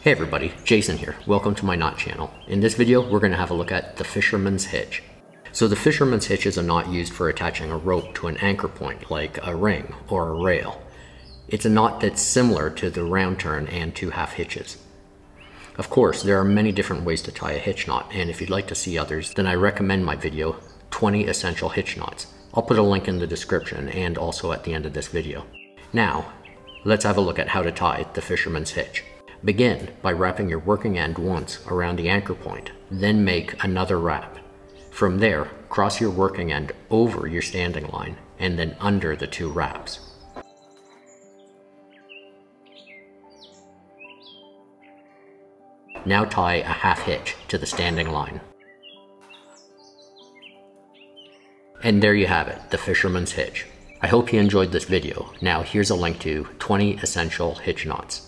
Hey everybody, Jason here. Welcome to my knot channel. In this video, we're going to have a look at the fisherman's hitch. So the fisherman's hitch is a knot used for attaching a rope to an anchor point, like a ring or a rail. It's a knot that's similar to the round turn and two half hitches. Of course, there are many different ways to tie a hitch knot, and if you'd like to see others, then I recommend my video, 20 Essential Hitch Knots. I'll put a link in the description and also at the end of this video. Now, let's have a look at how to tie the fisherman's hitch. Begin by wrapping your working end once around the anchor point, then make another wrap. From there, cross your working end over your standing line and then under the two wraps. Now tie a half hitch to the standing line. And there you have it, the fisherman's hitch. I hope you enjoyed this video. Now here's a link to 20 essential hitch knots.